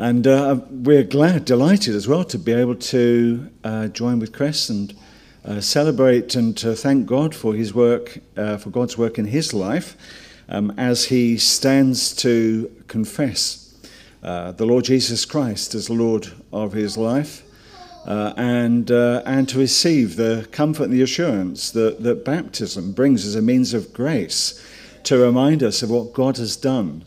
And uh, we're glad, delighted as well to be able to uh, join with Chris and uh, celebrate and to thank God for his work, uh, for God's work in his life um, as he stands to confess uh, the Lord Jesus Christ as Lord of his life. Uh, and, and to receive the comfort and the assurance that, that baptism brings as a means of grace to remind us of what God has done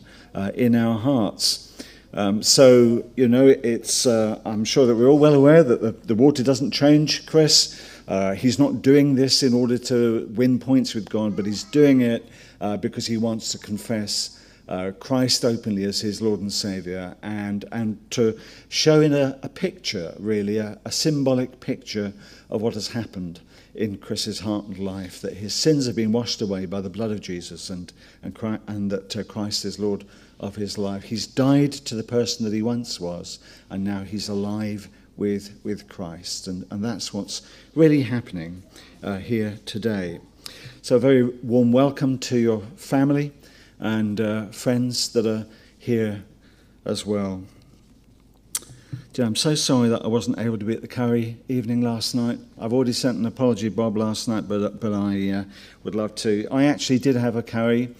in our hearts. Um, so, you know, it's, uh, I'm sure that we're all well aware that the, the water doesn't change Chris. Uh, he's not doing this in order to win points with God, but he's doing it uh, because he wants to confess uh, Christ openly as his Lord and Savior and, and to show in a, a picture, really, a, a symbolic picture of what has happened in Chris's heart and life, that his sins have been washed away by the blood of Jesus and, and, Christ, and that uh, Christ is Lord of his life. He's died to the person that he once was, and now he's alive with, with Christ. And, and that's what's really happening uh, here today. So, a very warm welcome to your family and uh, friends that are here as well. I'm so sorry that I wasn't able to be at the curry evening last night. I've already sent an apology, Bob, last night, but, but I uh, would love to. I actually did have a curry.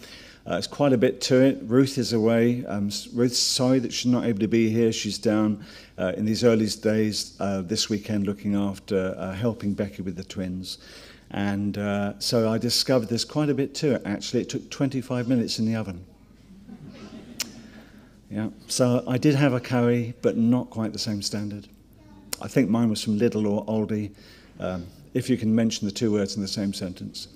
Uh, it's quite a bit to it. Ruth is away. Um, Ruth's sorry that she's not able to be here. She's down uh, in these early days uh, this weekend looking after, uh, helping Becky with the twins. And uh, so I discovered there's quite a bit to it, actually. It took 25 minutes in the oven. Yeah, so I did have a curry, but not quite the same standard. I think mine was from Lidl or Aldi, um, if you can mention the two words in the same sentence.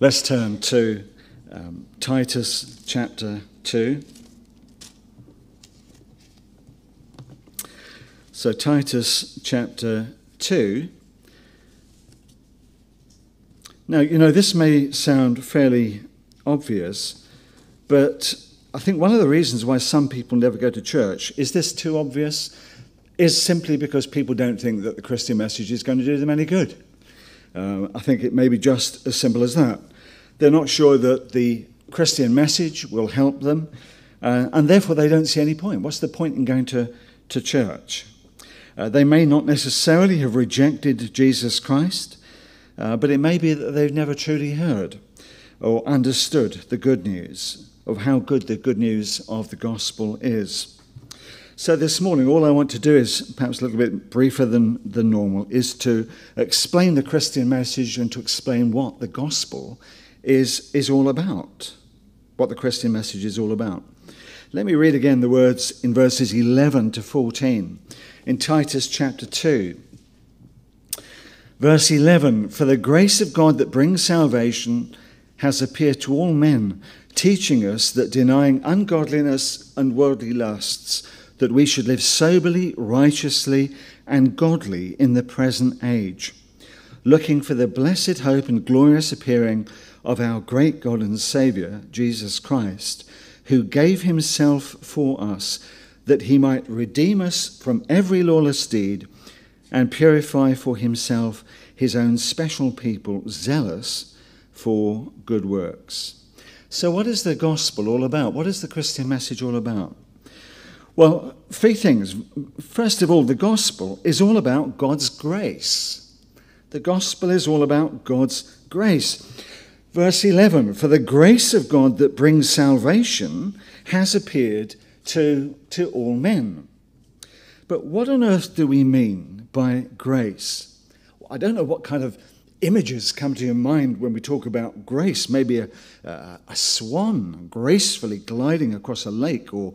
Let's turn to um, Titus chapter 2. So, Titus chapter 2. Now, you know, this may sound fairly obvious, but I think one of the reasons why some people never go to church is this too obvious? Is simply because people don't think that the Christian message is going to do them any good. Uh, I think it may be just as simple as that. They're not sure that the Christian message will help them, uh, and therefore they don't see any point. What's the point in going to, to church? Uh, they may not necessarily have rejected Jesus Christ, uh, but it may be that they've never truly heard or understood the good news of how good the good news of the gospel is. So, this morning, all I want to do is, perhaps a little bit briefer than, than normal, is to explain the Christian message and to explain what the gospel is, is all about, what the Christian message is all about. Let me read again the words in verses 11 to 14 in Titus chapter 2. Verse 11 For the grace of God that brings salvation has appeared to all men, teaching us that denying ungodliness and worldly lusts, that we should live soberly, righteously, and godly in the present age, looking for the blessed hope and glorious appearing of our great God and Saviour, Jesus Christ, who gave himself for us, that he might redeem us from every lawless deed and purify for himself his own special people, zealous for good works. So, what is the gospel all about? What is the Christian message all about? Well, three things. First of all, the gospel is all about God's grace. The gospel is all about God's grace. Verse 11 For the grace of God that brings salvation has appeared to, to all men. But what on earth do we mean by grace? I don't know what kind of images come to your mind when we talk about grace. Maybe a, a, a swan gracefully gliding across a lake, or,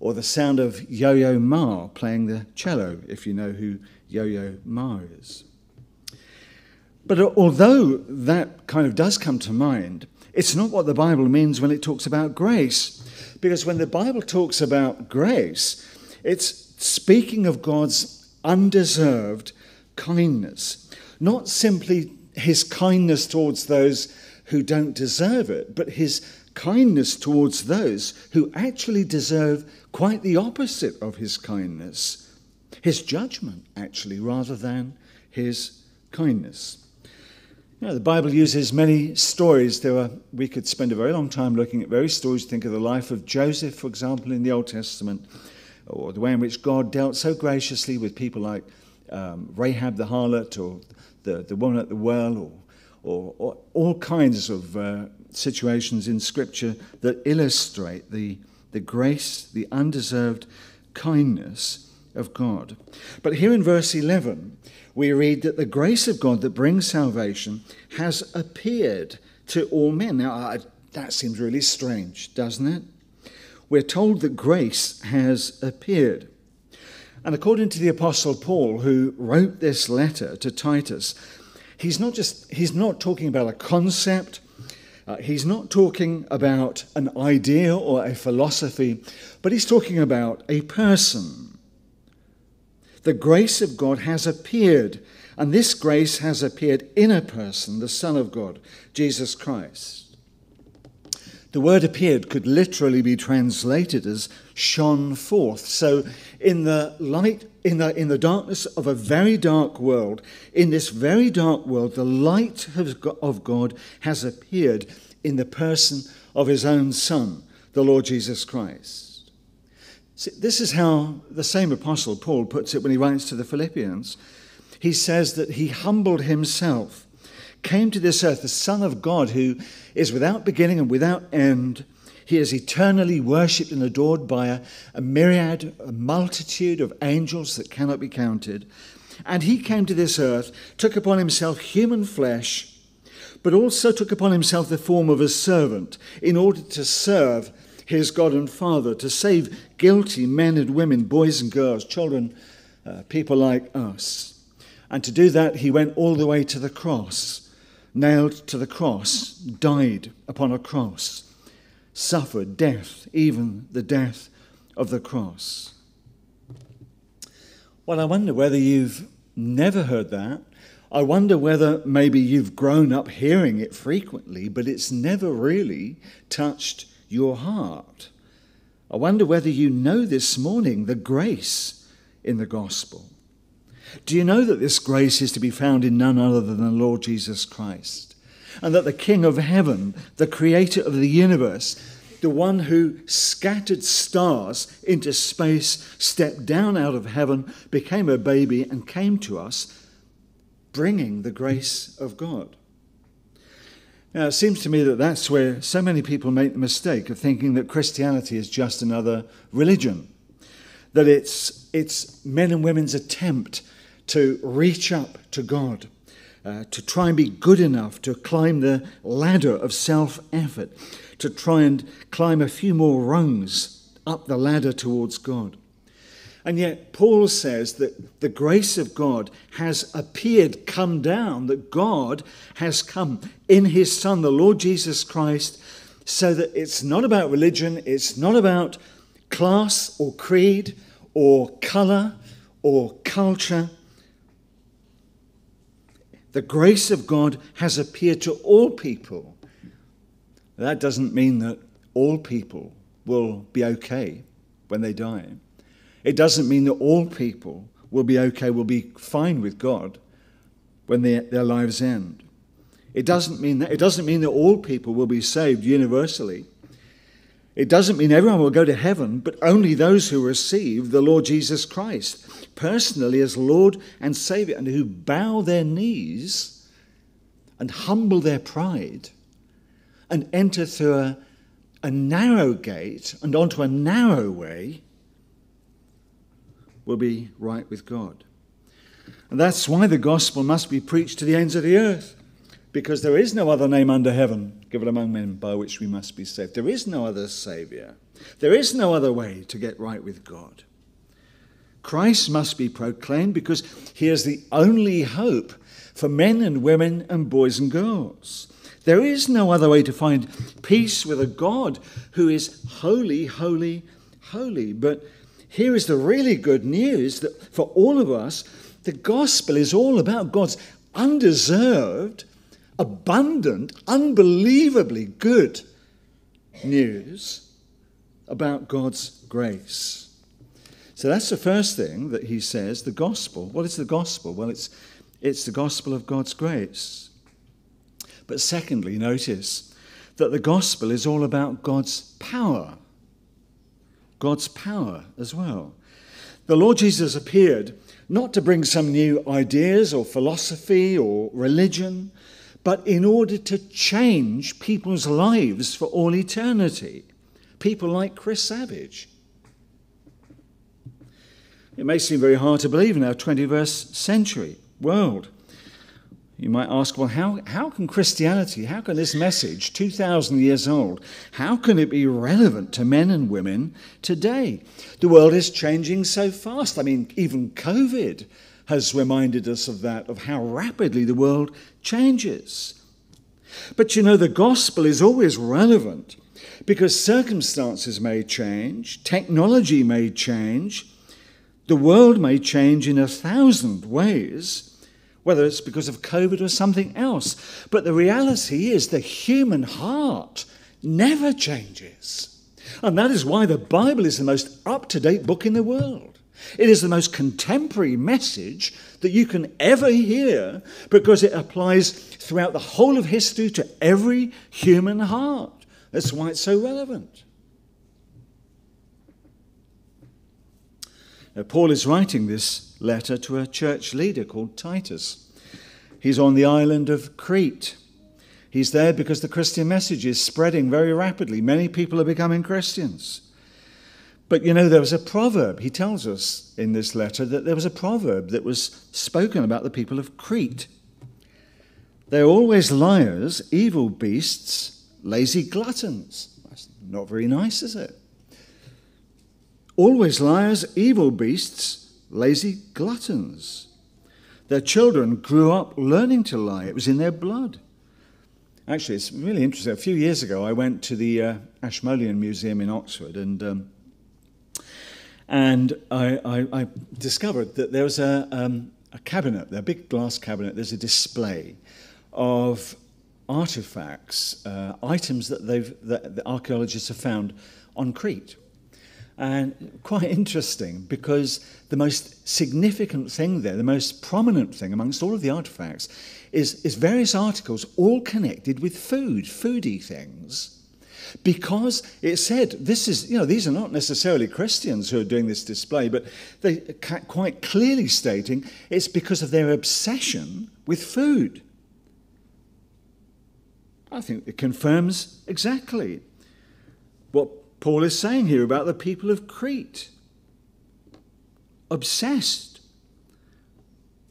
or the sound of Yo Yo Ma playing the cello, if you know who Yo Yo Ma is. But although that kind of does come to mind, it's not what the Bible means when it talks about grace. Because when the Bible talks about grace, it's speaking of God's undeserved kindness, not simply his kindness towards those who don't deserve it, but his kindness towards those who actually deserve quite the opposite of his kindness. His judgment, actually, rather than his kindness. You the Bible uses many stories. There are, we could spend a very long time looking at various stories. Think of the life of Joseph, for example, in the Old Testament, or the way in which God dealt so graciously with people like um, Rahab the harlot, or the, the woman at the well, or, or, or all kinds of uh, situations in Scripture that illustrate the, the grace, the undeserved kindness of God. But here in verse 11, we read that the grace of God that brings salvation has appeared to all men. Now, that seems really strange, doesn't it? We're told that grace has appeared. And according to the apostle Paul who wrote this letter to Titus, he's not just he's not talking about a concept, uh, he's not talking about an idea or a philosophy, but he's talking about a person the grace of God has appeared, and this grace has appeared in a person, the Son of God, Jesus Christ. The word appeared could literally be translated as shone forth. So, in the light, in the, in the darkness of a very dark world, in this very dark world, the light of God has appeared in the person of his own Son, the Lord Jesus Christ. See, this is how the same apostle Paul puts it when he writes to the Philippians. He says that he humbled himself, came to this earth, the Son of God, who is without beginning and without end. He is eternally worshipped and adored by a, a myriad, a multitude of angels that cannot be counted. And he came to this earth, took upon himself human flesh, but also took upon himself the form of a servant in order to serve his God and Father, to save guilty men and women, boys and girls, children, uh, people like us. And to do that, he went all the way to the cross, nailed to the cross, died upon a cross, suffered death, even the death of the cross. Well, I wonder whether you've never heard that. I wonder whether maybe you've grown up hearing it frequently, but it's never really touched your heart. I wonder whether you know this morning the grace in the gospel. Do you know that this grace is to be found in none other than the Lord Jesus Christ? And that the King of heaven, the creator of the universe, the one who scattered stars into space, stepped down out of heaven, became a baby, and came to us, bringing the grace of God. Now, it seems to me that that's where so many people make the mistake of thinking that Christianity is just another religion, that it's, it's men and women's attempt to reach up to God, uh, to try and be good enough to climb the ladder of self effort, to try and climb a few more rungs up the ladder towards God. And yet, Paul says that the grace of God has appeared, come down, that God has come in his Son, the Lord Jesus Christ, so that it's not about religion, it's not about class or creed or color or culture. The grace of God has appeared to all people. That doesn't mean that all people will be okay when they die. It doesn't mean that all people will be okay, will be fine with God when they, their lives end. It doesn't mean that. It doesn't mean that all people will be saved universally. It doesn't mean everyone will go to heaven, but only those who receive the Lord Jesus Christ personally as Lord and Savior and who bow their knees and humble their pride and enter through a, a narrow gate and onto a narrow way will be right with God. And that's why the gospel must be preached to the ends of the earth, because there is no other name under heaven given among men by which we must be saved. There is no other Saviour. There is no other way to get right with God. Christ must be proclaimed because he is the only hope for men and women and boys and girls. There is no other way to find peace with a God who is holy, holy, holy. But here is the really good news that for all of us, the gospel is all about God's undeserved, abundant, unbelievably good news about God's grace. So that's the first thing that he says the gospel. What is the gospel? Well, it's, it's the gospel of God's grace. But secondly, notice that the gospel is all about God's power. God's power as well. The Lord Jesus appeared not to bring some new ideas or philosophy or religion, but in order to change people's lives for all eternity. People like Chris Savage. It may seem very hard to believe in our 21st century world. You might ask, well, how, how can Christianity, how can this message, 2,000 years old, how can it be relevant to men and women today? The world is changing so fast. I mean, even COVID has reminded us of that, of how rapidly the world changes. But you know, the gospel is always relevant because circumstances may change, technology may change, the world may change in a thousand ways whether it's because of COVID or something else. But the reality is the human heart never changes. And that is why the Bible is the most up to date book in the world. It is the most contemporary message that you can ever hear because it applies throughout the whole of history to every human heart. That's why it's so relevant. Now, Paul is writing this letter to a church leader called Titus. He's on the island of Crete. He's there because the Christian message is spreading very rapidly. Many people are becoming Christians. But you know, there was a proverb, he tells us in this letter that there was a proverb that was spoken about the people of Crete. They're always liars, evil beasts, lazy gluttons. That's not very nice, is it? Always liars, evil beasts, lazy gluttons. Their children grew up learning to lie, it was in their blood. Actually, it's really interesting. A few years ago, I went to the uh, Ashmolean Museum in Oxford and um, and I, I, I, discovered that there was a, um, a cabinet, a big glass cabinet, there's a display of artifacts, uh, items that, they've, that the archaeologists have found on Crete. And quite interesting because the most significant thing there, the most prominent thing amongst all of the artifacts, is, is various articles all connected with food, foodie things. Because it said, this is, you know, these are not necessarily Christians who are doing this display, but they quite clearly stating it's because of their obsession with food. I think it confirms exactly what Paul is saying here about the people of Crete. Obsessed.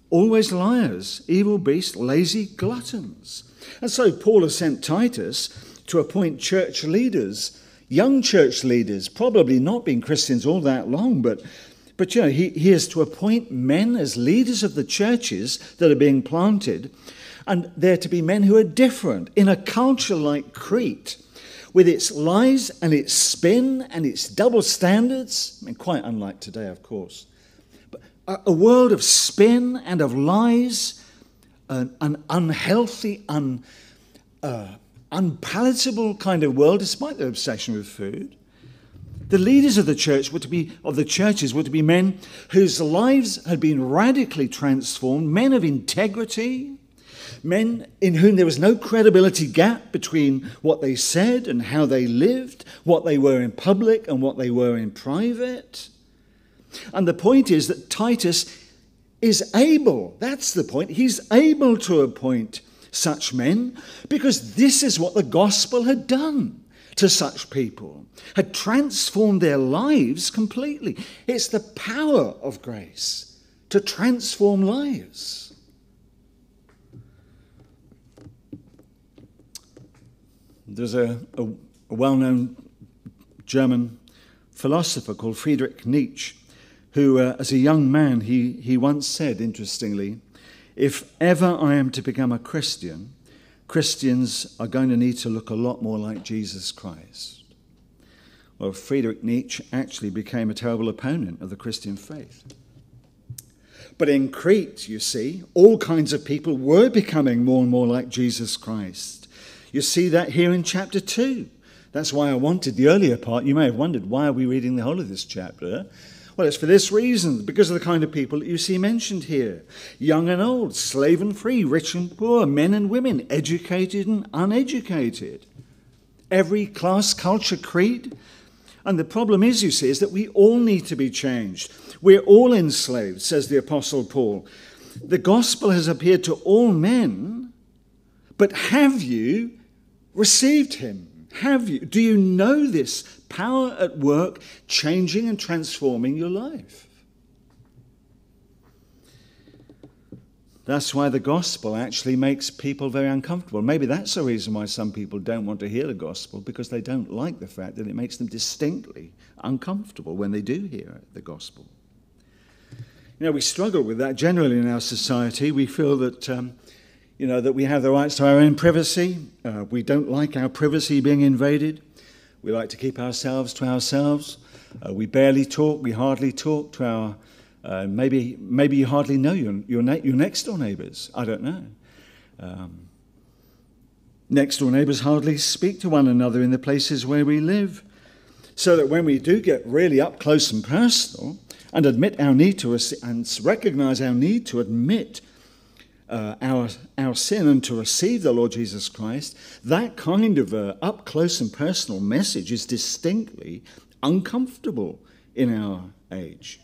Always liars, evil beasts, lazy gluttons. And so Paul has sent Titus to appoint church leaders, young church leaders, probably not been Christians all that long, but, but you know, he, he is to appoint men as leaders of the churches that are being planted. And they're to be men who are different in a culture like Crete with its lies and its spin and its double standards, I mean, quite unlike today, of course. But a, world of spin and of lies, an, an unhealthy, un, uh, unpalatable kind of world, despite their obsession with food. The leaders of the church were to be of the churches were to be men whose lives had been radically transformed, men of integrity, men in whom there was no credibility gap between what they said and how they lived, what they were in public and what they were in private. And the point is that Titus is able, that's the point, he's able to appoint such men because this is what the gospel had done to such people, had transformed their lives completely. It's the power of grace to transform lives. There's a, a, a well known German philosopher called Friedrich Nietzsche, who, uh, as a young man, he, he once said, interestingly, if ever I am to become a Christian, Christians are going to need to look a lot more like Jesus Christ. Well, Friedrich Nietzsche actually became a terrible opponent of the Christian faith. But in Crete, you see, all kinds of people were becoming more and more like Jesus Christ. You see that here in chapter 2. That's why I wanted the earlier part. You may have wondered, why are we reading the whole of this chapter? Well, it's for this reason, because of the kind of people that you see mentioned here young and old, slave and free, rich and poor, men and women, educated and uneducated. Every class, culture, creed. And the problem is, you see, is that we all need to be changed. We're all enslaved, says the Apostle Paul. The gospel has appeared to all men, but have you received him? Have you? Do you know this power at work changing and transforming your life? That's why the gospel actually makes people very uncomfortable. Maybe that's the reason why some people don't want to hear the gospel, because they don't like the fact that it makes them distinctly uncomfortable when they do hear the gospel. You know, we struggle with that generally in our society. We feel that um, you know, that we have the rights to our own privacy. Uh, we don't like our privacy being invaded. We like to keep ourselves to ourselves. Uh, we barely talk, we hardly talk to our, uh, maybe, maybe you hardly know your, your, ne- your next door neighbours. I don't know. Um, next door neighbours hardly speak to one another in the places where we live. So that when we do get really up close and personal and admit our need to, and recognize our need to admit uh, our, our sin and to receive the Lord Jesus Christ, that kind of uh, up close and personal message is distinctly uncomfortable in our age.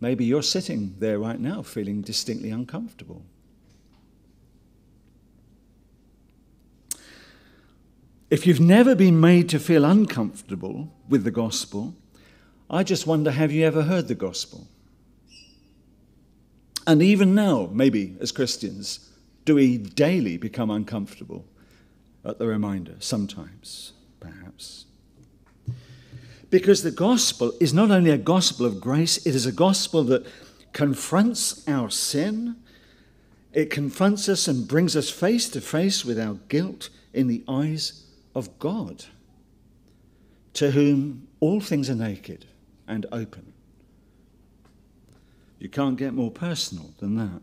Maybe you're sitting there right now feeling distinctly uncomfortable. If you've never been made to feel uncomfortable with the gospel, I just wonder have you ever heard the gospel? And even now, maybe as Christians, do we daily become uncomfortable at the reminder? Sometimes, perhaps. Because the gospel is not only a gospel of grace, it is a gospel that confronts our sin, it confronts us and brings us face to face with our guilt in the eyes of God, to whom all things are naked and open. You can't get more personal than that.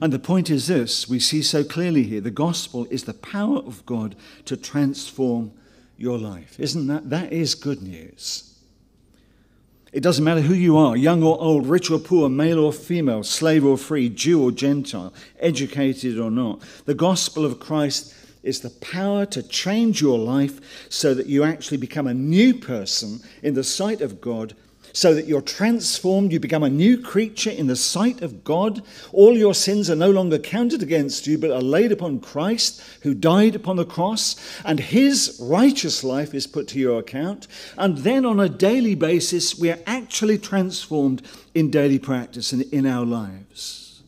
And the point is this we see so clearly here the gospel is the power of God to transform your life. Isn't that? That is good news. It doesn't matter who you are, young or old, rich or poor, male or female, slave or free, Jew or Gentile, educated or not. The gospel of Christ is the power to change your life so that you actually become a new person in the sight of God so that you're transformed, you become a new creature in the sight of God. All your sins are no longer counted against you, but are laid upon Christ, who died upon the cross, and his righteous life is put to your account. And then on a daily basis, we are actually transformed in daily practice and in our lives.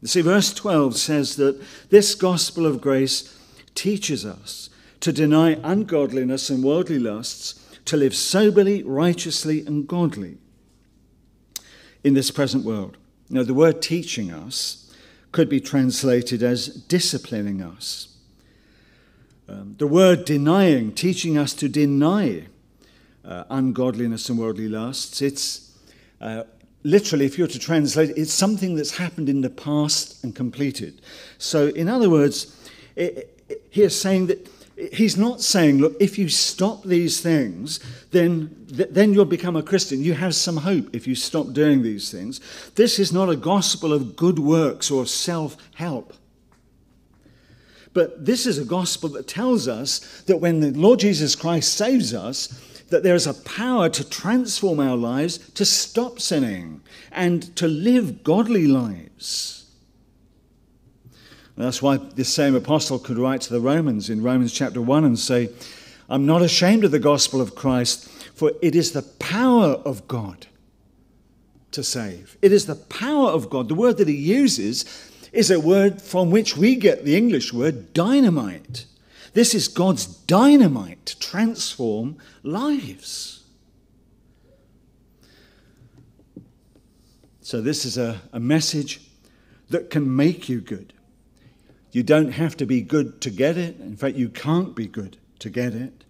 You see, verse 12 says that this gospel of grace teaches us to deny ungodliness and worldly lusts to live soberly, righteously, and godly in this present world. Now, the word teaching us could be translated as disciplining us. Um, the word denying, teaching us to deny uh, ungodliness and worldly lusts, it's uh, literally, if you're to translate it, it's something that's happened in the past and completed. So, in other words, it, it, he's saying that he's not saying, look, if you stop these things, then, then you'll become a Christian. You have some hope if you stop doing these things. This is not a gospel of good works or self help. But this is a gospel that tells us that when the Lord Jesus Christ saves us, that there is a power to transform our lives, to stop sinning, and to live godly lives. And that's why this same apostle could write to the Romans in Romans chapter 1 and say, I'm not ashamed of the gospel of Christ, for it is the power of God to save. It is the power of God. The word that he uses is a word from which we get the English word dynamite. This is God's dynamite to transform lives. So, this is a, a message that can make you good. You don't have to be good to get it. In fact, you can't be good to get it.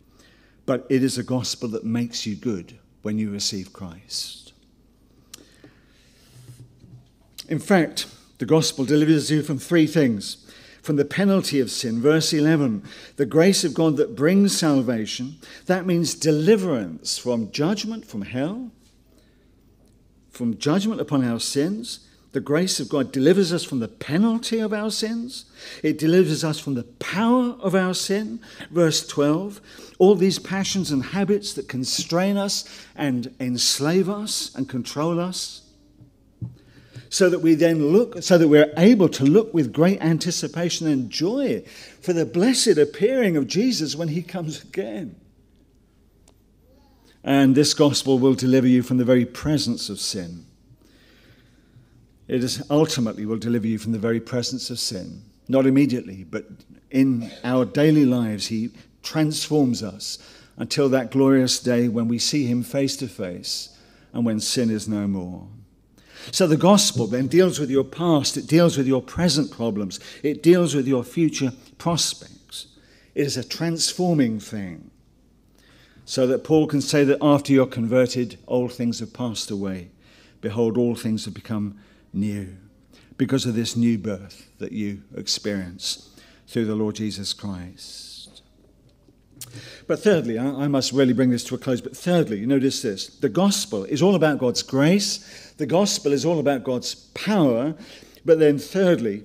But it is a gospel that makes you good when you receive Christ. In fact, the gospel delivers you from three things from the penalty of sin. Verse 11 the grace of God that brings salvation, that means deliverance from judgment, from hell, from judgment upon our sins. The grace of God delivers us from the penalty of our sins. It delivers us from the power of our sin. Verse 12 all these passions and habits that constrain us and enslave us and control us so that we then look, so that we're able to look with great anticipation and joy for the blessed appearing of Jesus when he comes again. And this gospel will deliver you from the very presence of sin. It is ultimately will deliver you from the very presence of sin. Not immediately, but in our daily lives, he transforms us until that glorious day when we see him face to face and when sin is no more. So the gospel then deals with your past, it deals with your present problems, it deals with your future prospects. It is a transforming thing. So that Paul can say that after you're converted, old things have passed away. Behold, all things have become new because of this new birth that you experience through the Lord Jesus Christ. But thirdly, I, must really bring this to a close. But thirdly, you notice this the gospel is all about God's grace the gospel is all about God's power. But then, thirdly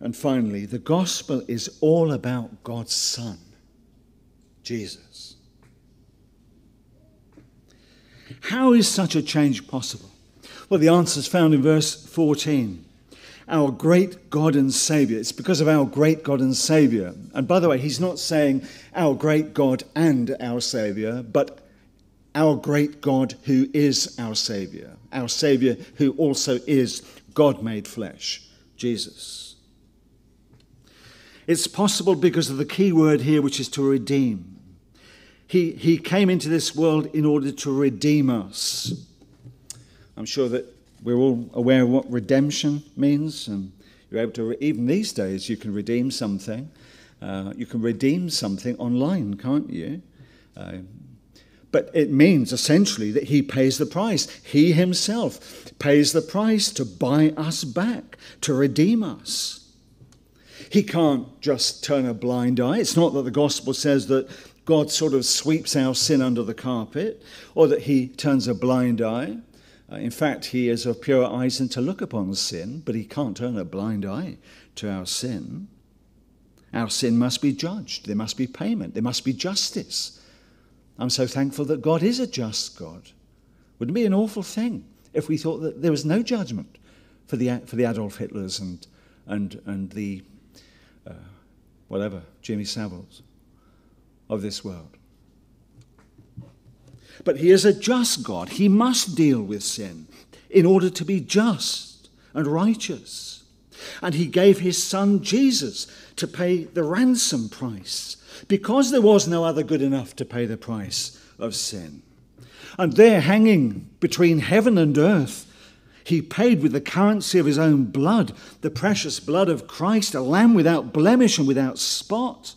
and finally, the gospel is all about God's Son, Jesus. How is such a change possible? Well, the answer is found in verse 14. Our great God and Savior. It's because of our great God and Savior. And by the way, he's not saying our great God and our Savior, but our great God who is our Savior, our Savior who also is God made flesh, Jesus. It's possible because of the key word here, which is to redeem. He, he came into this world in order to redeem us. I'm sure that we're all aware of what redemption means, and you're able to, even these days, you can redeem something. Uh, you can redeem something online, can't you? Uh, but it means essentially that he pays the price. He himself pays the price to buy us back, to redeem us. He can't just turn a blind eye. It's not that the gospel says that God sort of sweeps our sin under the carpet or that he turns a blind eye. Uh, in fact, he is of pure eyes and to look upon sin, but he can't turn a blind eye to our sin. Our sin must be judged. There must be payment. There must be justice. I'm so thankful that God is a just God. Wouldn't it be an awful thing if we thought that there was no judgment for the, for the Adolf Hitlers and, and, and the, uh, whatever, Jimmy Saviles of this world? But he is a just God. He must deal with sin in order to be just and righteous. And he gave his son Jesus to pay the ransom price because there was no other good enough to pay the price of sin. And there, hanging between heaven and earth, he paid with the currency of his own blood, the precious blood of Christ, a lamb without blemish and without spot.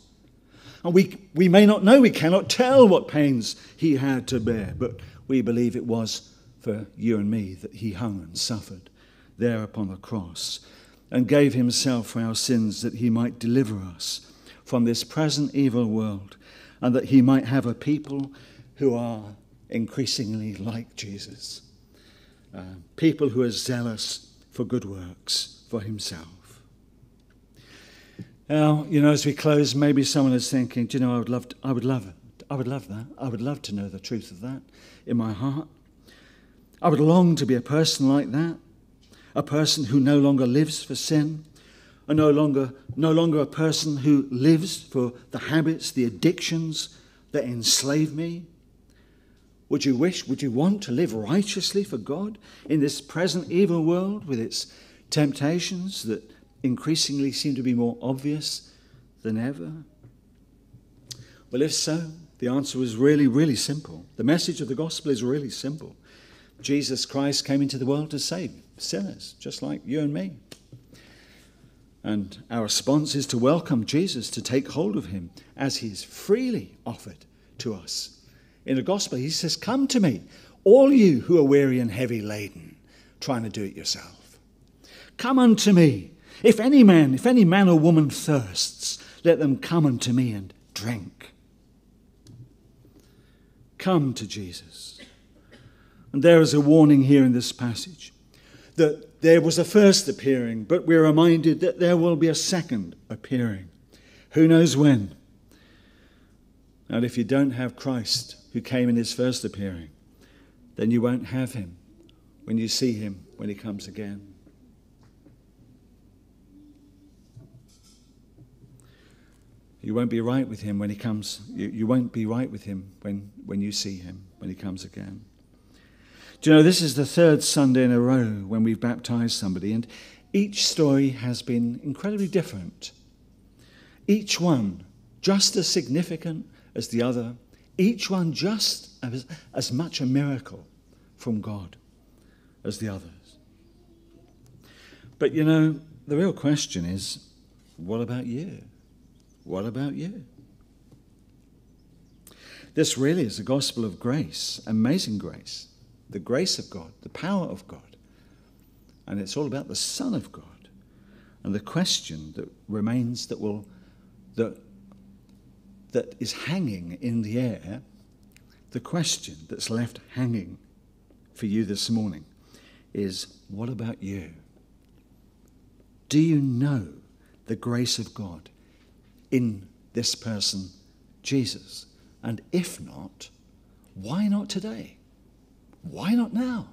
And we, we may not know, we cannot tell what pains he had to bear, but we believe it was for you and me that he hung and suffered there upon the cross and gave himself for our sins that he might deliver us from this present evil world, and that he might have a people who are increasingly like Jesus. Uh, people who are zealous for good works for himself. Now, you know, as we close, maybe someone is thinking, do you know, I would love, to, I would love. I would love that. I would love to know the truth of that in my heart. I would long to be a person like that, a person who no longer lives for sin, are no longer, no longer a person who lives for the habits, the addictions that enslave me? Would you wish, would you want to live righteously for God in this present evil world with its temptations that increasingly seem to be more obvious than ever? Well, if so, the answer is really, really simple. The message of the gospel is really simple. Jesus Christ came into the world to save sinners, just like you and me. And our response is to welcome Jesus, to take hold of him as he is freely offered to us. In the gospel, he says, Come to me, all you who are weary and heavy laden, trying to do it yourself. Come unto me, If any man, if any man or woman thirsts, let them come unto me and drink. Come to Jesus. And there is a warning here in this passage that there was a first appearing, but we're reminded that there will be a second appearing. Who knows when? And if you don't have Christ who came in his first appearing, then you won't have him when you see him when he comes again. You won't be right with him when he comes. You, you won't be right with him when, when you see him, when he comes again. Do you know, this is the third Sunday in a row when we've baptized somebody, and each story has been incredibly different. Each one just as significant as the other, each one just as, as much a miracle from God as the others. But you know, the real question is what about you? What about you? This really is a gospel of grace, amazing grace, the grace of God, the power of God. And it's all about the Son of God. And the question that remains that will that that is hanging in the air, the question that's left hanging for you this morning is what about you? Do you know the grace of God? In this person, Jesus? And if not, why not today? Why not now?